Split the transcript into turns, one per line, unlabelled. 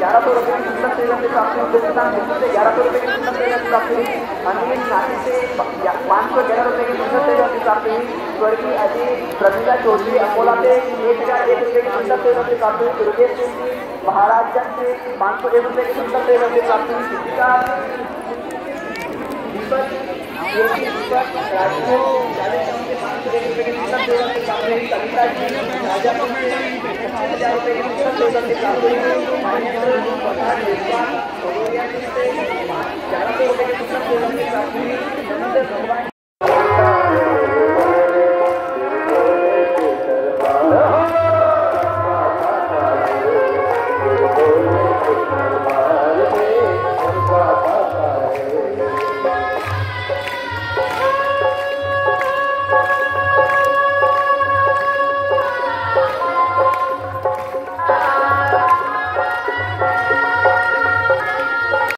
ग्यारह सौ किस्मत से एक हज़ार एक भगवान